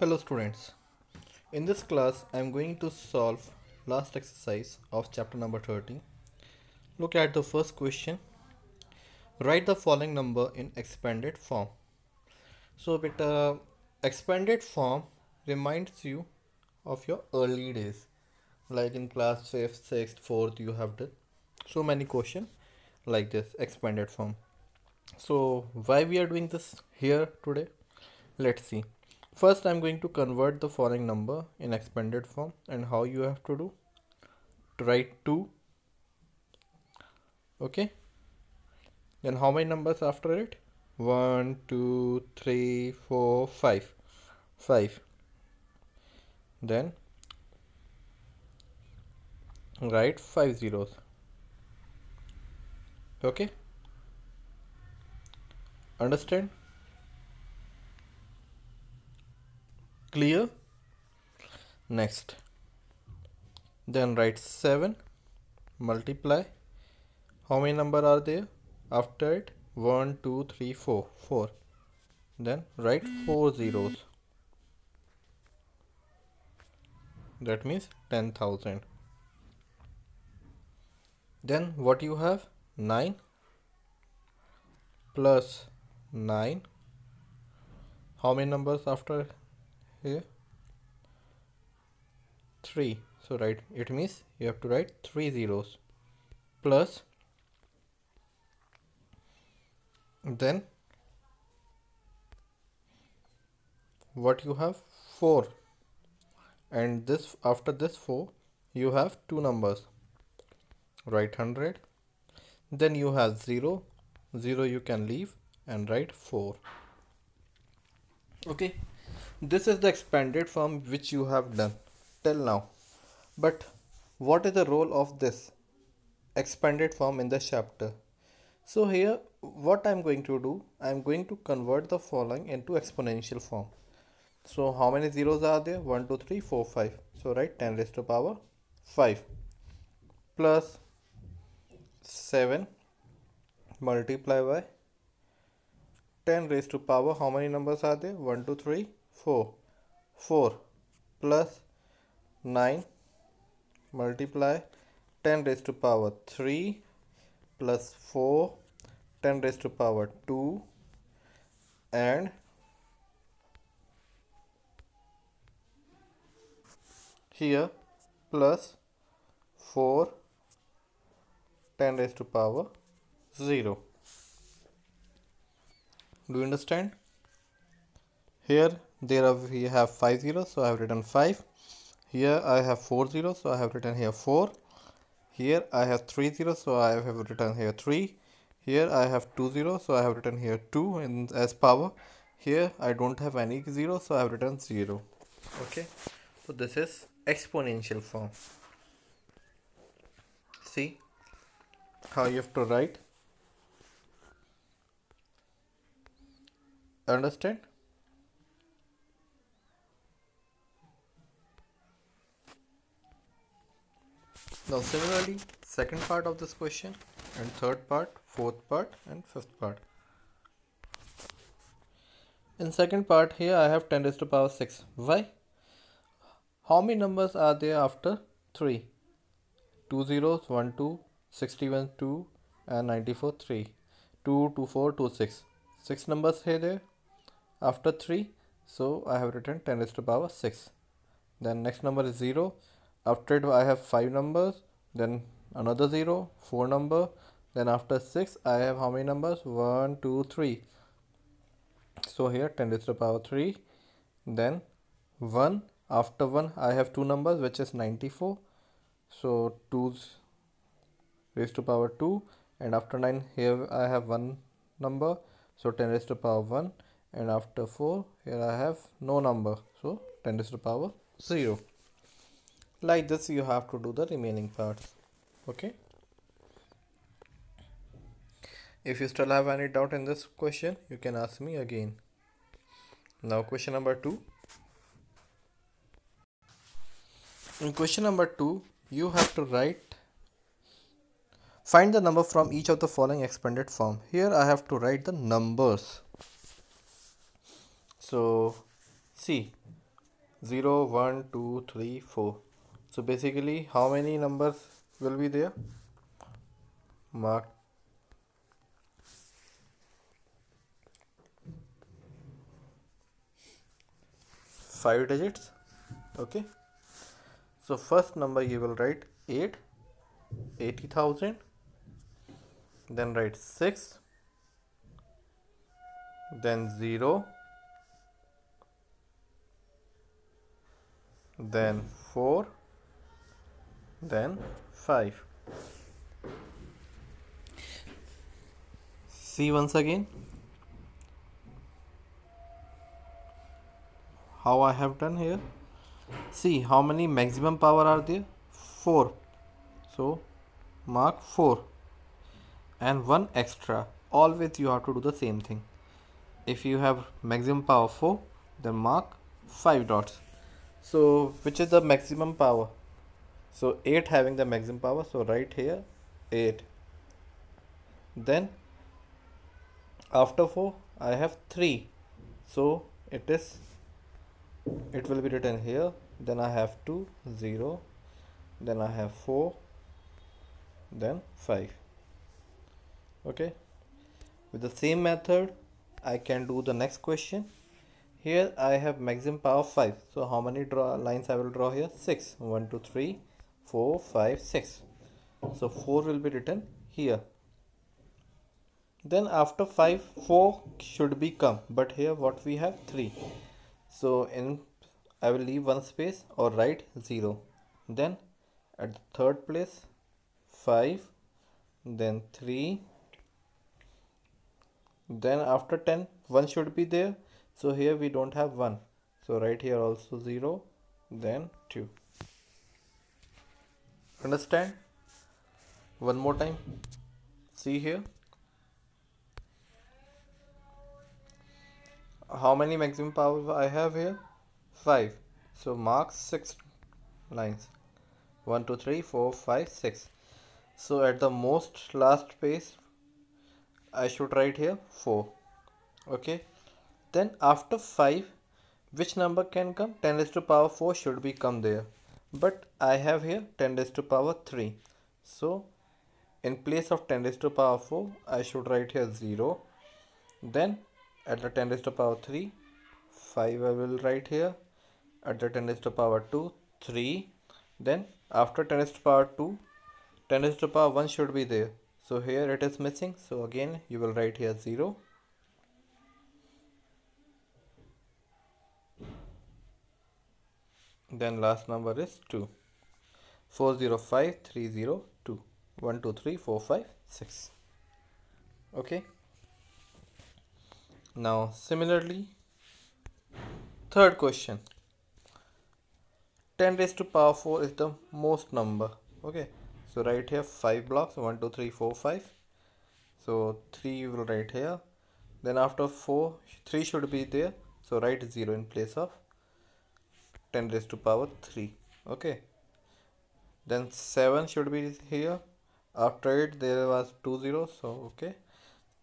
Hello students. In this class I am going to solve last exercise of chapter number 30. Look at the first question. Write the following number in expanded form. So bit uh, expanded form reminds you of your early days. Like in class 5th, 6th, 4th you have done so many question like this expanded form. So why we are doing this here today? Let's see. First I'm going to convert the following number in expanded form and how you have to do. To write 2 okay? Then how many numbers after it? 1 2 3 4 5 5 then write 5 zeros. Okay? Understand clear. Next. Then write 7 multiply. How many number are there? After it 1 2 3 4 4 then write 4 zeros. That means 10000 then what you have? 9 plus 9 how many numbers after here. 3 so right it means you have to write three zeros plus then what you have? 4 and this after this 4 you have two numbers. Write 100 then you have 0 0 you can leave and write 4 okay this is the expanded form which you have done till now. But what is the role of this expanded form in the chapter? So here what I'm going to do I'm going to convert the following into exponential form. So how many zeros are there? 1 2 3 4 5 so write 10 raised to power 5 plus 7 multiply by 10 raised to power how many numbers are there? 1 2 3 4 4 plus 9 multiply 10 raised to power 3 plus 4 10 raised to power 2 and here plus 4 10 raised to power 0 do you understand? Here there we have 5 zeros so I have written 5 here I have 4 zeros so I have written here 4 here I have 3 zeros so I have written here 3 here I have 2 zeros so I have written here 2 in as power. Here I don't have any zero so I have written 0 okay. So this is exponential form. See how you have to write. Understand Now similarly, second part of this question and third part, fourth part and fifth part. In second part here I have 10 raised to power 6. Why? How many numbers are there after 3? 2 zeros, 1 2, 61 2 and 94 3. 2 2 4 2 6. 6 numbers here there after 3 so I have written 10 raised to power 6. Then next number is 0 after it I have 5 numbers then another 0 4 number then after 6 I have how many numbers? 1 2 3 so here 10 raised to the power 3 then 1 after 1 I have two numbers which is 94 so 2 raised to power 2 and after 9 here I have one number. So 10 raised to power 1 and after 4 here I have no number. So 10 raised to the power 0 like this you have to do the remaining parts. Okay? If you still have any doubt in this question you can ask me again. Now question number two. In question number two you have to write find the number from each of the following expanded form. Here i have to write the numbers. So see. 0 1 2 3 4 so basically how many numbers will be there? Mark. Five digits. Okay. So first number you will write 8 80000 then write 6 then 0 then 4 then 5 see once again. How I have done here? See how many maximum power are there? 4 so mark 4 and one extra. Always you have to do the same thing. If you have maximum power 4 then mark 5 dots. So which is the maximum power so 8 having the maximum power so right here 8 then after 4 I have 3 so it is it will be written here. Then I have 2 0 then I have 4 then 5 okay? With the same method I can do the next question. Here I have maximum power 5 so how many draw lines I will draw here? 6 1 2 3 4 5 6 so 4 will be written here. Then after 5 4 should be come. But here what we have? 3 so in I will leave one space or write 0 then at the third place 5 then 3 then after 10 1 should be there. So here we don't have 1 so right here also 0 then 2 understand? One more time. See here. How many maximum power I have here? 5 so mark 6 lines. 1 2 3 4 5 6 so at the most last space I should write here 4 okay? Then after 5 which number can come? 10 raised to power 4 should be come there but I have here 10 raised to power 3 so in place of 10 raised to power 4 I should write here 0 then at the 10 raised to power 3 5 I will write here. At the 10 raised to power 2 3 then after 10 raised to power 2 10 raised to power 1 should be there. So here it is missing. So again you will write here 0 then last number is 2 405 302 1 2 3 4 5 6 okay? Now similarly third question. 10 raised to power 4 is the most number. Okay? So write here 5 blocks. 1 2 3 4 5 so 3 you will write here. Then after 4 3 should be there. So write 0 in place of 10 raised to power 3 okay. Then 7 should be here. After it there was 2 zeros so okay.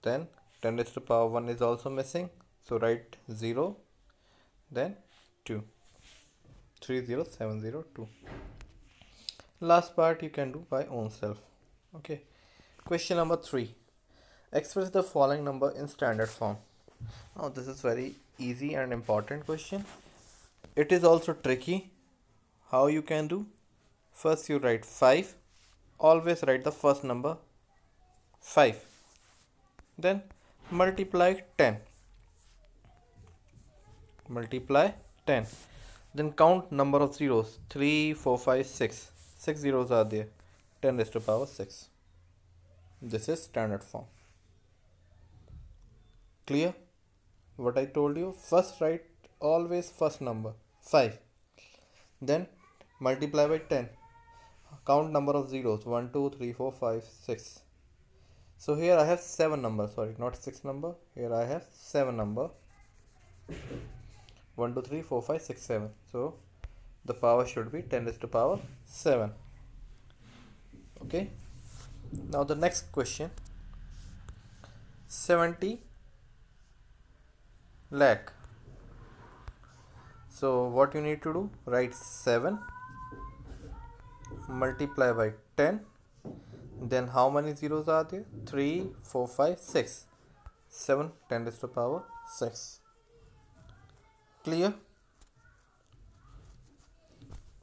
Then 10 raised to power 1 is also missing so write 0 then 2 30702 last part you can do by own self. Okay. Question number three. Express the following number in standard form. Now this is very easy and important question it is also tricky how you can do. First you write 5 always write the first number 5 then multiply 10 multiply 10 then count number of zeros. 3 4 5 6 6 zeros are there. 10 raised to power 6 this is standard form. Clear? What I told you? First write always first number 5 then multiply by 10 count number of zeros 1 2 3 4 5 6 so here I have 7 number sorry not 6 number. Here I have 7 number. 1 2 3 4 5 6 7 so the power should be 10 raised to power 7 okay? Now the next question. 70 lakh so what you need to do? Write 7 multiply by 10 then how many zeros are there? 3 4 5 6 7 10 to the power 6 clear?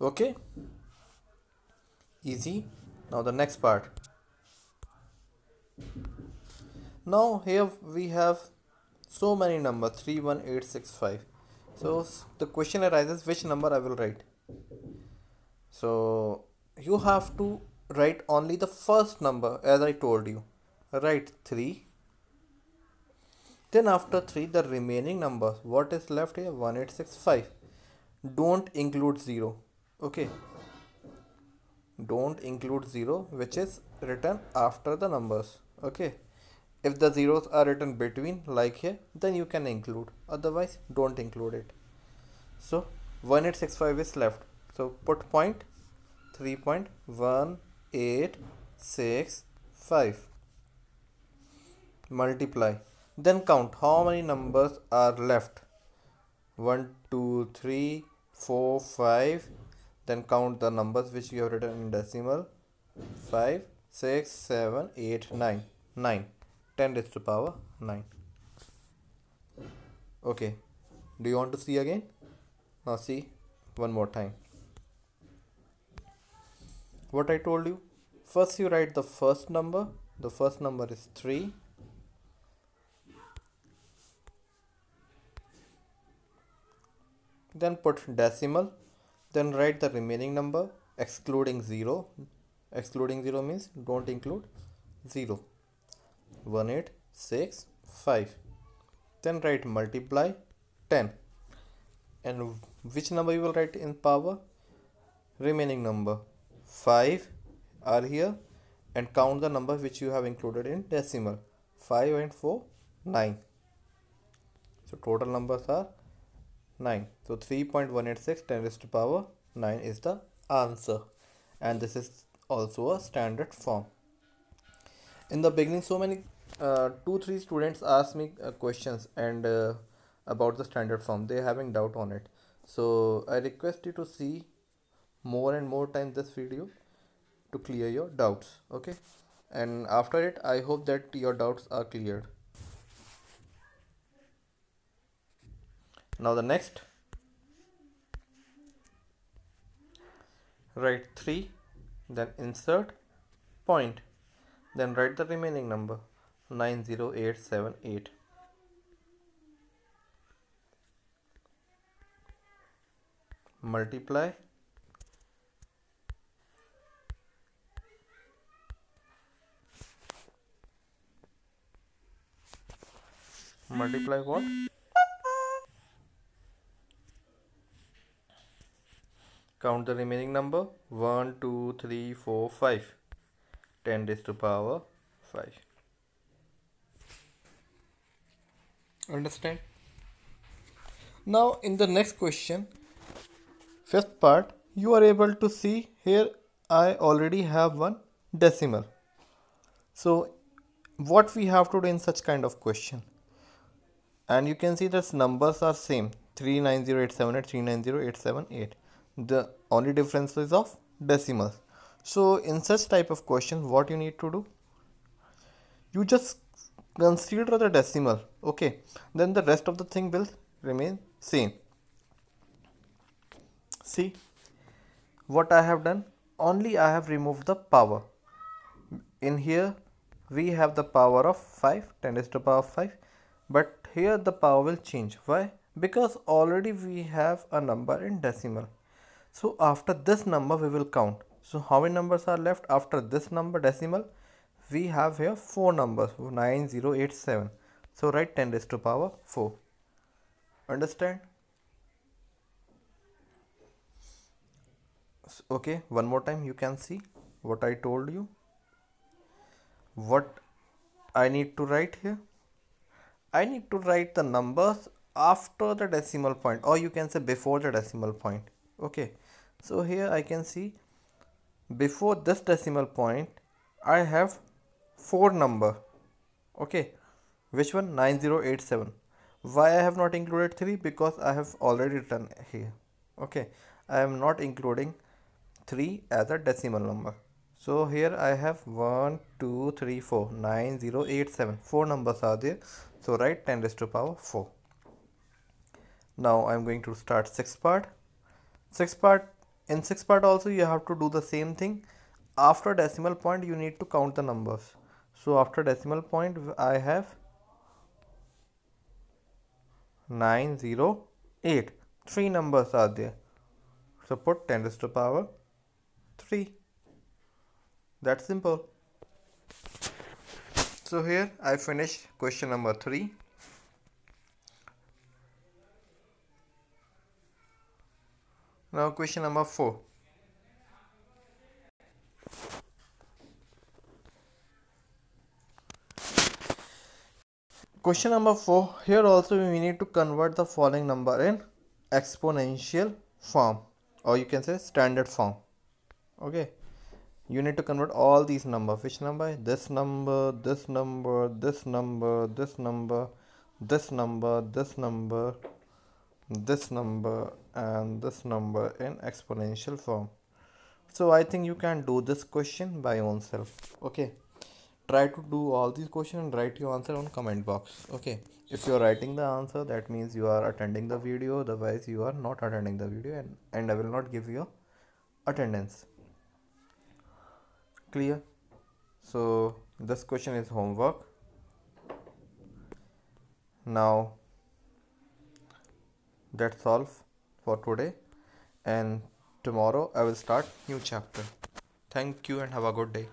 Okay. Easy. Now the next part. Now here we have so many numbers 31865 so the question arises which number I will write? So you have to write only the first number as I told you. Write 3 then after 3 the remaining numbers what is left here? 1865 don't include 0 okay. Don't include 0 which is written after the numbers. Okay if the zeros are written between like here then you can include. Otherwise don't include it. So 1865 is left. So put point 3.1865 multiply. Then count how many numbers are left. 1 2 3 4 5 then count the numbers which you have written in decimal. 5 6 7 8 9 9 10 raised to the power 9 okay. Do you want to see again? Now see one more time. What I told you? First you write the first number. The first number is 3 then put decimal. Then write the remaining number excluding 0 excluding 0 means don't include 0 1865 then write multiply 10 and which number you will write in power? Remaining number 5 are here. And count the number which you have included in decimal. 5 and 4 9 so total numbers are 9 so 3.186 10 raised to power 9 is the answer. And this is also a standard form in the beginning so many uh, two three students asked me uh, questions and uh, about the standard form. They having doubt on it. So i request you to see more and more time this video to clear your doubts okay? And after it i hope that your doubts are cleared. Now the next. Write 3 then insert point then write the remaining number 90878 multiply. Multiply what? Count the remaining number 1, 2, 3, 4, 5. 10 raised to power 5. Understand? Now in the next question, fifth part, you are able to see here I already have one decimal. So what we have to do in such kind of question? And you can see that numbers are same 390878, 390878 the only difference is of decimals so in such type of question what you need to do? You just consider the decimal okay? Then the rest of the thing will remain same. See what I have done? Only I have removed the power. In here we have the power of 5 10 to the power 5 but here the power will change. Why? Because already we have a number in decimal. So after this number we will count. So how many numbers are left after this number decimal? We have here 4 numbers 9087. So write 10 raised to power 4. Understand? Okay, one more time you can see what I told you. What I need to write here? I need to write the numbers after the decimal point or you can say before the decimal point okay so here I can see before this decimal point I have four number okay? Which one? 9087 why I have not included 3 because I have already written here okay? I am not including 3 as a decimal number. So here I have 1 2 3 4 9 0 8 7 4 numbers are there. So write 10 raised to the power 4 now I'm going to start 6th part. 6th part in 6th part also you have to do the same thing. After decimal point you need to count the numbers. So after decimal point I have 908 three numbers are there. So put 10 raised to power 3 that's simple. So here I finished question number 3 now question number 4 Question number 4. Here also we need to convert the following number in exponential form or you can say standard form. Okay. You need to convert all these numbers. Which number? This number, this number, this number, this number, this number, this number, this number and this number in exponential form. So I think you can do this question by yourself. Okay. Try to do all these questions and write your answer on comment box. Okay. If you're writing the answer that means you are attending the video. Otherwise you are not attending the video and, and i will not give you attendance. Clear? So this question is homework. Now that's all for today. And tomorrow i will start new chapter. Thank you and have a good day